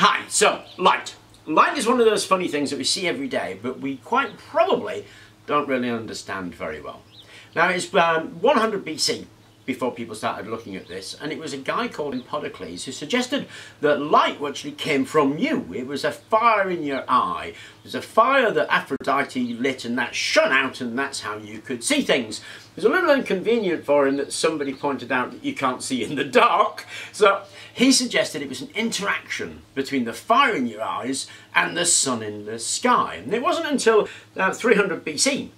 Hi, so light. Light is one of those funny things that we see every day, but we quite probably don't really understand very well. Now it's um, 100 BC before people started looking at this, and it was a guy called Empedocles who suggested that light actually came from you. It was a fire in your eye. It was a fire that Aphrodite lit and that shone out, and that's how you could see things. It was a little inconvenient for him that somebody pointed out that you can't see in the dark, so he suggested it was an interaction between the fire in your eyes and the sun in the sky. And it wasn't until uh, 300 BC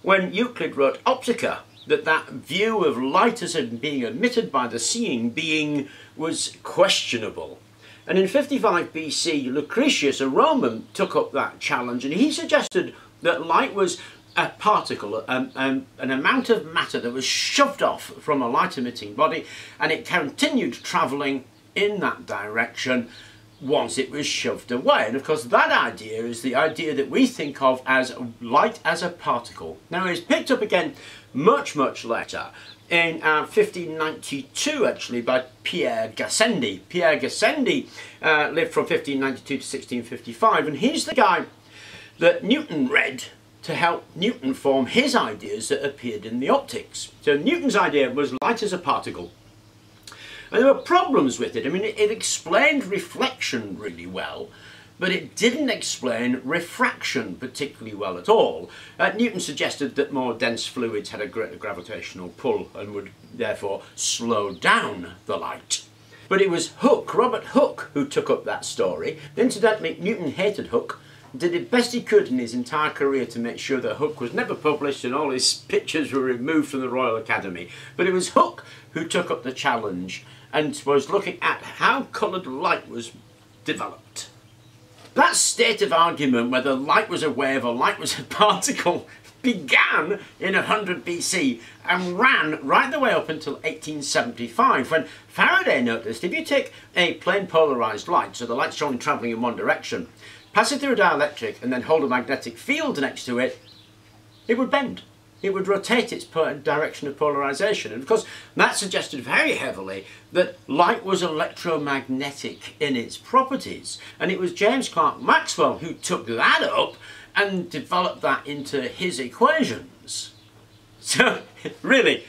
when Euclid wrote Optica that that view of light as being emitted by the seeing being was questionable. And in 55 BC, Lucretius, a Roman, took up that challenge and he suggested that light was a particle, um, um, an amount of matter that was shoved off from a light emitting body and it continued travelling in that direction once it was shoved away. And of course that idea is the idea that we think of as light as a particle. Now it's picked up again much, much later in uh, 1592 actually by Pierre Gassendi. Pierre Gassendi uh, lived from 1592 to 1655 and he's the guy that Newton read to help Newton form his ideas that appeared in the optics. So Newton's idea was light as a particle. And there were problems with it. I mean, it, it explained reflection really well, but it didn't explain refraction particularly well at all. Uh, Newton suggested that more dense fluids had a greater gravitational pull and would therefore slow down the light. But it was Hooke, Robert Hooke, who took up that story. Incidentally, Newton hated Hooke did the best he could in his entire career to make sure that Hooke was never published and all his pictures were removed from the Royal Academy. But it was Hooke who took up the challenge and was looking at how coloured light was developed. That state of argument whether light was a wave or light was a particle began in 100 BC and ran right the way up until 1875 when Faraday noticed if you take a plane polarised light, so the light's only travelling in one direction, pass it through a dielectric and then hold a magnetic field next to it, it would bend. It would rotate its direction of polarization. And of course, that suggested very heavily that light was electromagnetic in its properties. And it was James Clerk Maxwell who took that up and developed that into his equations. So, really,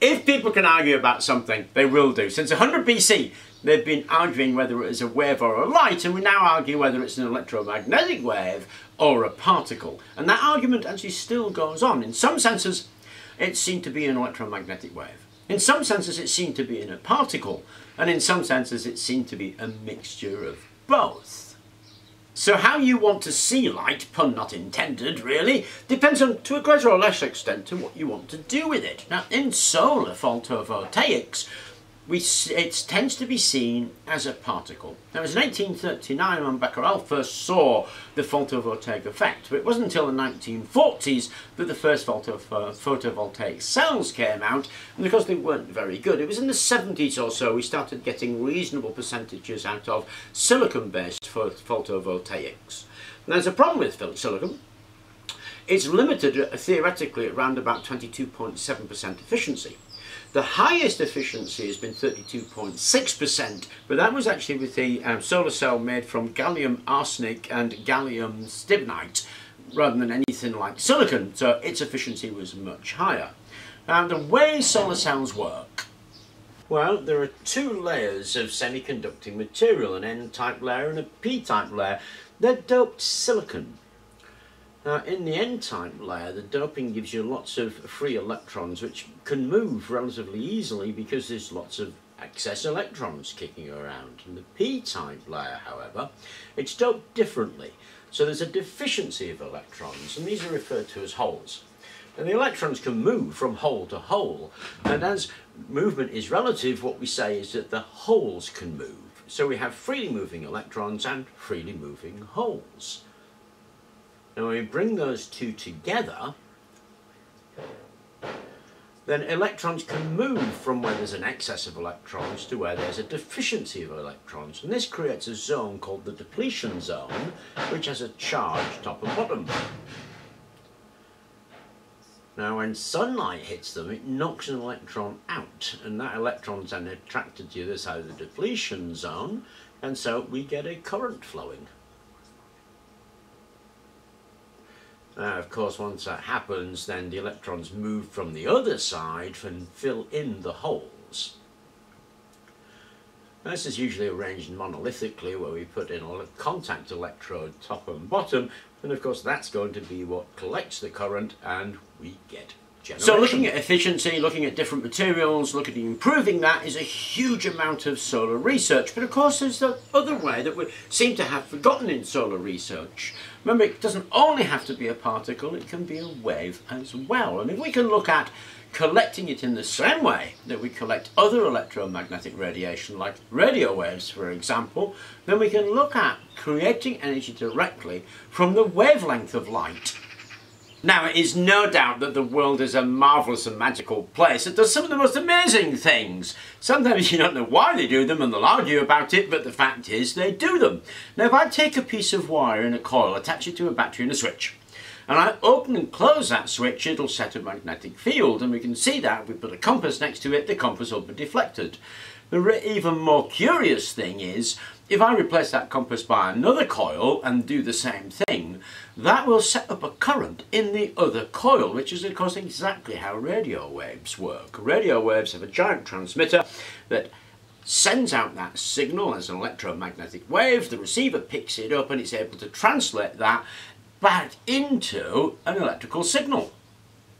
if people can argue about something, they will do. Since 100 BC, they've been arguing whether it is a wave or a light, and we now argue whether it's an electromagnetic wave or a particle. And that argument actually still goes on. In some senses, it's seen to be an electromagnetic wave. In some senses, it's seen to be in a particle, and in some senses, it's seen to be a mixture of both. So how you want to see light, pun not intended really, depends on to a greater or less extent to what you want to do with it. Now in solar photovoltaics, we, it tends to be seen as a particle. Now, it was in 1839 when Becquerel first saw the photovoltaic effect, but it wasn't until the 1940s that the first photo, uh, photovoltaic cells came out, and because they weren't very good, it was in the 70s or so we started getting reasonable percentages out of silicon-based photovoltaics. Now, there's a problem with silicon. It's limited uh, theoretically at around about 22.7% efficiency. The highest efficiency has been 32.6%, but that was actually with the um, solar cell made from gallium arsenic and gallium stibnite rather than anything like silicon, so its efficiency was much higher. Now the way solar cells work, well, there are two layers of semiconducting material, an N-type layer and a P-type layer. They're doped silicon. Now in the n-type layer the doping gives you lots of free electrons which can move relatively easily because there's lots of excess electrons kicking around. In the p-type layer however it's doped differently so there's a deficiency of electrons and these are referred to as holes. And the electrons can move from hole to hole and as movement is relative what we say is that the holes can move. So we have freely moving electrons and freely moving holes. Now when we bring those two together, then electrons can move from where there's an excess of electrons to where there's a deficiency of electrons. And this creates a zone called the depletion zone, which has a charge top and bottom. Now when sunlight hits them, it knocks an electron out, and that electron's then attracted to the other side of the depletion zone, and so we get a current flowing. Now, of course, once that happens, then the electrons move from the other side and fill in the holes. This is usually arranged monolithically where we put in a contact electrode top and bottom and of course that's going to be what collects the current and we get generation. So looking at efficiency, looking at different materials, looking at improving that is a huge amount of solar research. But of course there's the other way that we seem to have forgotten in solar research. Remember it doesn't only have to be a particle, it can be a wave as well. And if we can look at collecting it in the same way that we collect other electromagnetic radiation, like radio waves for example, then we can look at creating energy directly from the wavelength of light. Now, it is no doubt that the world is a marvellous and magical place that does some of the most amazing things. Sometimes you don't know why they do them and they'll argue about it, but the fact is they do them. Now, if I take a piece of wire in a coil, attach it to a battery and a switch, and I open and close that switch, it'll set a magnetic field, and we can see that if we put a compass next to it, the compass will be deflected. The even more curious thing is, if I replace that compass by another coil and do the same thing, that will set up a current in the other coil, which is of course exactly how radio waves work. Radio waves have a giant transmitter that sends out that signal as an electromagnetic wave, the receiver picks it up and it's able to translate that back into an electrical signal.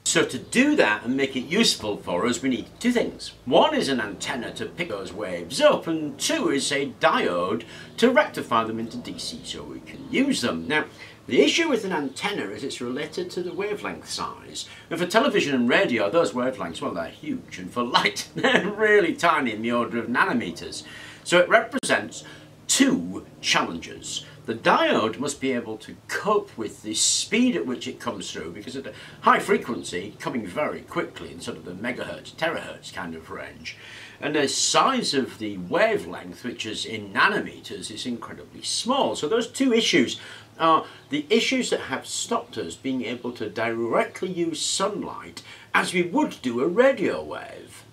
So to do that and make it useful for us, we need two things. One is an antenna to pick those waves up, and two is a diode to rectify them into DC so we can use them. Now, the issue with an antenna is it's related to the wavelength size. And for television and radio, those wavelengths, well, they're huge. And for light, they're really tiny in the order of nanometers. So it represents two challenges. The diode must be able to cope with the speed at which it comes through because at a high frequency, coming very quickly in sort of the megahertz, terahertz kind of range, and the size of the wavelength, which is in nanometers, is incredibly small. So those two issues are the issues that have stopped us being able to directly use sunlight as we would do a radio wave.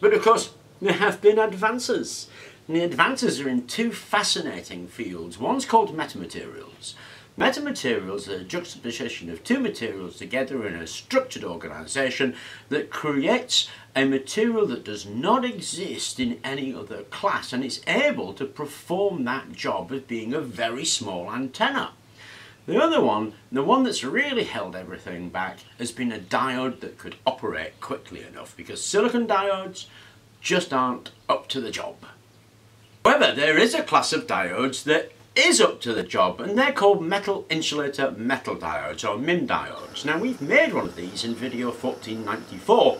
But of course, there have been advances. And the advances are in two fascinating fields. One's called metamaterials. Metamaterials are a juxtaposition of two materials together in a structured organisation that creates a material that does not exist in any other class and is able to perform that job of being a very small antenna. The other one, the one that's really held everything back, has been a diode that could operate quickly enough because silicon diodes just aren't up to the job. However, there is a class of diodes that is up to the job and they're called metal insulator metal diodes or MIM diodes. Now we've made one of these in video 1494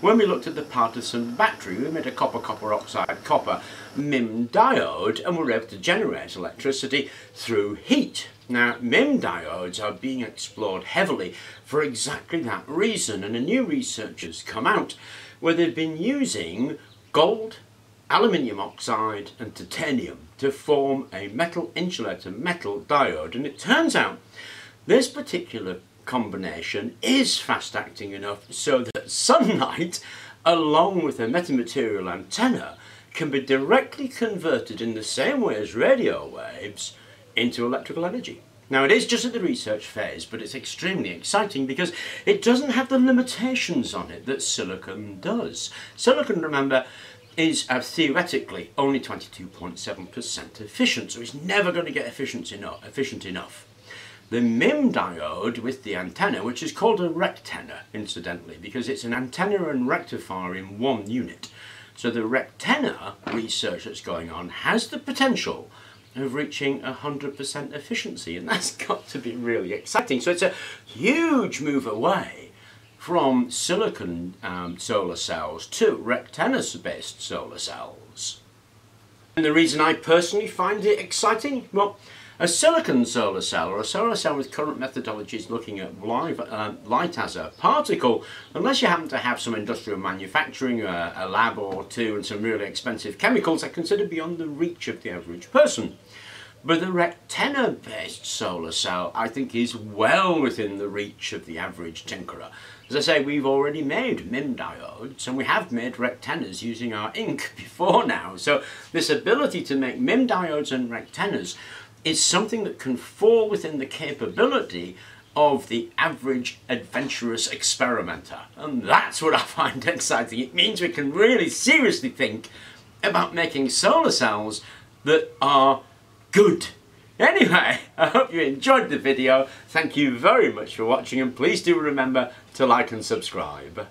when we looked at the Paterson battery we made a copper copper oxide copper MIM diode and we were able to generate electricity through heat. Now MIM diodes are being explored heavily for exactly that reason and a new research has come out where they've been using gold aluminium oxide and titanium to form a metal insulator metal diode and it turns out this particular combination is fast acting enough so that sunlight along with a metamaterial antenna can be directly converted in the same way as radio waves into electrical energy. Now it is just at the research phase, but it's extremely exciting because it doesn't have the limitations on it that silicon does. Silicon, remember, is uh, theoretically only 22.7% efficient, so it's never going to get efficient enough, efficient enough. The MIM diode with the antenna, which is called a rectenna, incidentally, because it's an antenna and rectifier in one unit. So the rectenna research that's going on has the potential of reaching 100% efficiency, and that's got to be really exciting. So it's a huge move away from silicon um, solar cells to rectenna-based solar cells. And the reason I personally find it exciting, well, a silicon solar cell, or a solar cell with current methodologies looking at live, uh, light as a particle, unless you happen to have some industrial manufacturing, uh, a lab or two, and some really expensive chemicals, are considered beyond the reach of the average person. But the rectenna based solar cell I think is well within the reach of the average tinkerer. As I say, we've already made MIM diodes and we have made rectennas using our ink before now. So this ability to make MIM diodes and rectennas is something that can fall within the capability of the average adventurous experimenter. And that's what I find exciting. It means we can really seriously think about making solar cells that are good. Anyway, I hope you enjoyed the video. Thank you very much for watching and please do remember to like and subscribe.